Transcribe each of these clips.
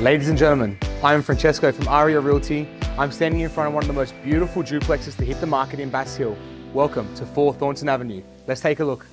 Ladies and gentlemen, I'm Francesco from Aria Realty. I'm standing in front of one of the most beautiful duplexes to hit the market in Bass Hill. Welcome to 4 Thornton Avenue. Let's take a look.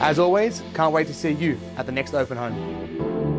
As always, can't wait to see you at the next open home.